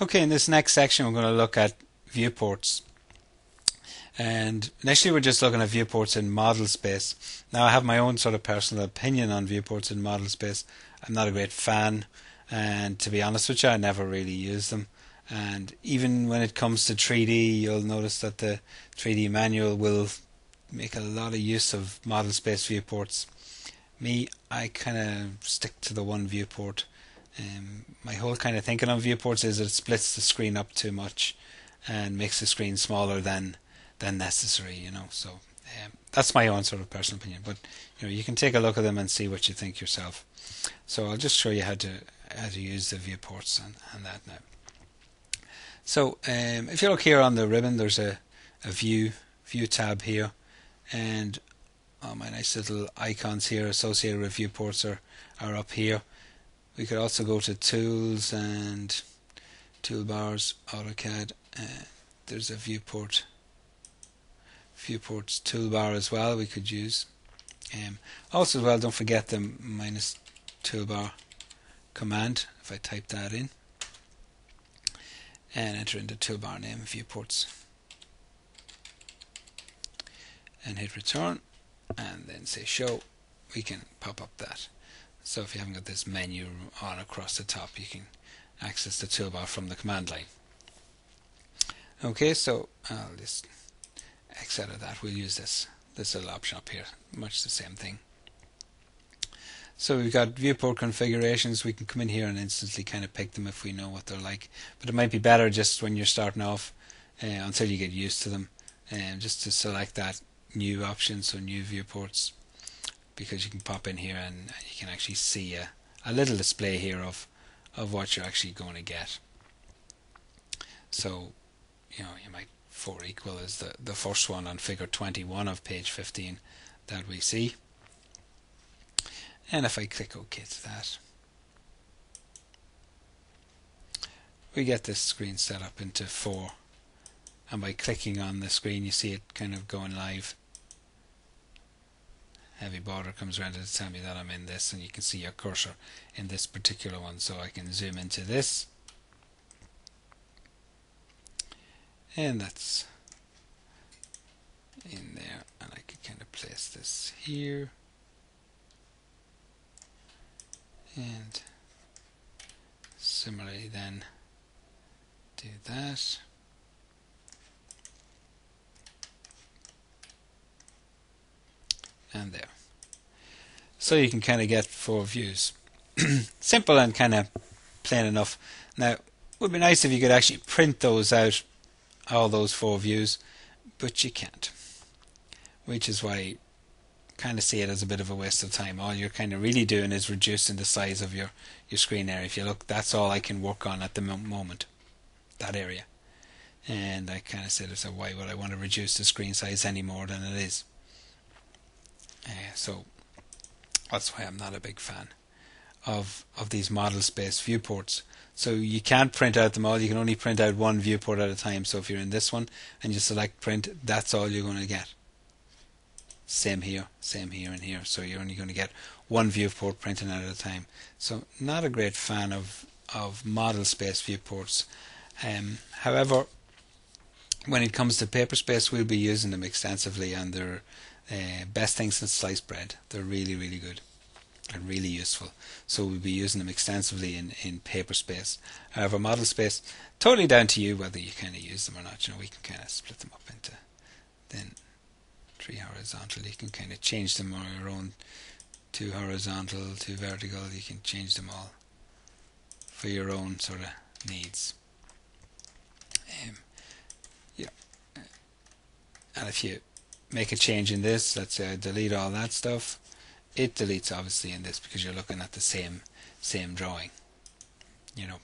Okay, in this next section we're going to look at viewports. And initially we're just looking at viewports in model space. Now I have my own sort of personal opinion on viewports in model space. I'm not a great fan and to be honest with you I never really use them. And even when it comes to 3D you'll notice that the 3D manual will make a lot of use of model space viewports. Me, I kind of stick to the one viewport um, my whole kind of thinking on viewports is it splits the screen up too much and makes the screen smaller than than necessary. You know, so um, that's my own sort of personal opinion. But you know, you can take a look at them and see what you think yourself. So I'll just show you how to how to use the viewports and, and that now. So um, if you look here on the ribbon, there's a, a view view tab here, and all my nice little icons here associated with viewports are, are up here. We could also go to tools and toolbars, AutoCAD. Uh, there's a viewport viewports toolbar as well we could use. Um, also as well don't forget the minus toolbar command if I type that in and enter in the toolbar name viewports and hit return and then say show we can pop up that so if you haven't got this menu on across the top, you can access the toolbar from the command line. Okay, so I'll just X out of that. We'll use this this little option up here. Much the same thing. So we've got viewport configurations. We can come in here and instantly kind of pick them if we know what they're like. But it might be better just when you're starting off uh, until you get used to them, uh, just to select that new option, so new viewports because you can pop in here and you can actually see a, a little display here of of what you're actually going to get. So, you know, you might for equal is the, the first one on figure 21 of page 15 that we see. And if I click OK to that, we get this screen set up into 4. And by clicking on the screen, you see it kind of going live heavy border comes around to tell me that I'm in this and you can see your cursor in this particular one so I can zoom into this. And that's in there and I can kind of place this here. And similarly then do that and there. So you can kind of get four views. Simple and kind of plain enough. Now, it would be nice if you could actually print those out, all those four views, but you can't. Which is why I kind of see it as a bit of a waste of time. All you're kind of really doing is reducing the size of your, your screen area. If you look, that's all I can work on at the moment, that area. And I kind of said, so why would I want to reduce the screen size any more than it is? Uh, so that's why I'm not a big fan of of these model space viewports. So you can't print out them all. You can only print out one viewport at a time. So if you're in this one and you select print, that's all you're going to get. Same here, same here and here. So you're only going to get one viewport printing at a time. So not a great fan of of model space viewports. Um, however, when it comes to paper space, we'll be using them extensively, and they're uh, best things since sliced bread. They're really, really good and really useful. So we'll be using them extensively in, in paper space. However, model space, totally down to you whether you kind of use them or not. You know, we can kind of split them up into then three horizontal. You can kind of change them on your own. Two horizontal, two vertical. You can change them all for your own sort of needs. Um, yeah, and if you make a change in this, let's say I delete all that stuff, it deletes obviously in this because you're looking at the same same drawing. You know,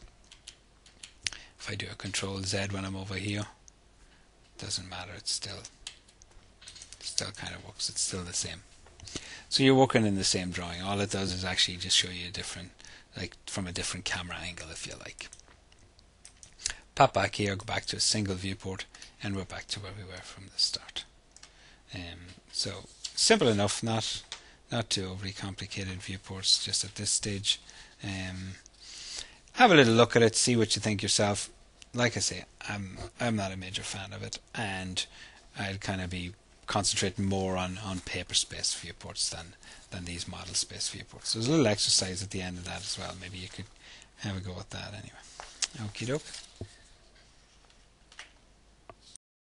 if I do a control Z when I'm over here, doesn't matter, it's still still kind of works, it's still the same. So you're working in the same drawing. All it does is actually just show you a different like from a different camera angle if you like. Pop back here, go back to a single viewport, and we're back to where we were from the start. Um, so simple enough, not not too overly complicated viewports just at this stage. Um, have a little look at it, see what you think yourself. like I say, I'm I'm not a major fan of it, and I'd kind of be concentrating more on, on paper space viewports than than these model space viewports. So there's a little exercise at the end of that as well. Maybe you could have a go at that anyway. Okie doke.